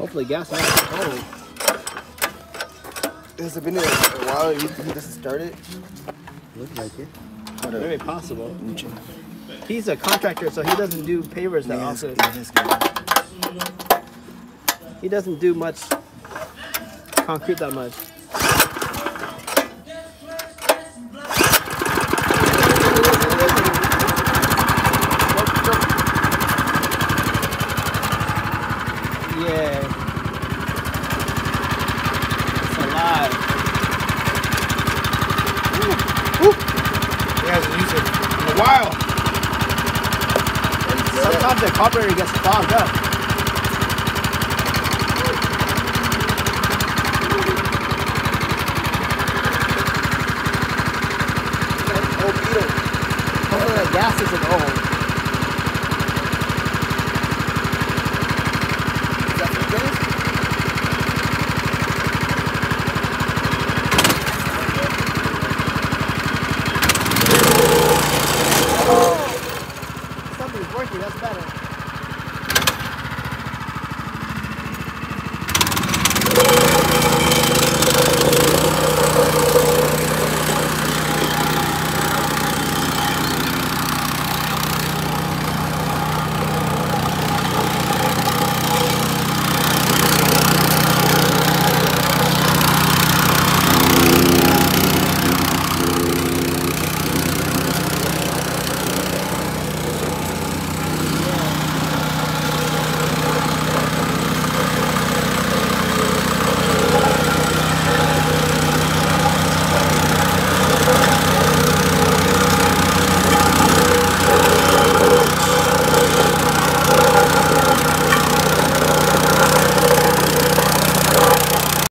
Hopefully gas is old. Has it been a, a while? He, he doesn't start. Looks like it. Up. Very possible. Let me check. He's a contractor, so he doesn't do pavers that often. He doesn't do much concrete that much. In. Sometimes the carburetor gets fogged up. Oh, Beetle. Hopefully the gas isn't old. something's working, that's better.